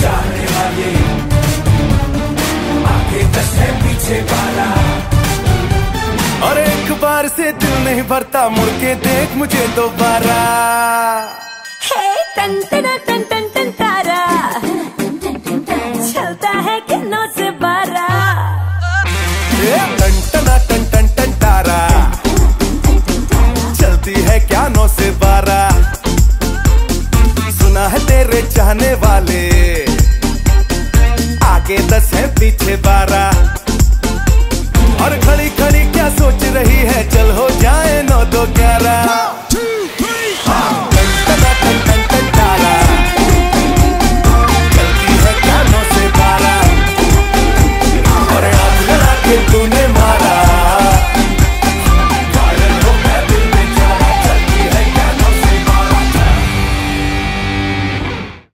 चाहने वाले आगे दस है पीछे बारह और एक बार से दिल नहीं भरता मुड़ के देख मुझे दोबारा। हे टन टन टन टन टन तारा चलता है कि नौ से हे टन टन टन टन टन तारा चलती है क्या नौ से बारा। सुना है तेरे चाहने वाले आगे दस है पीछे बारह। और खड़ी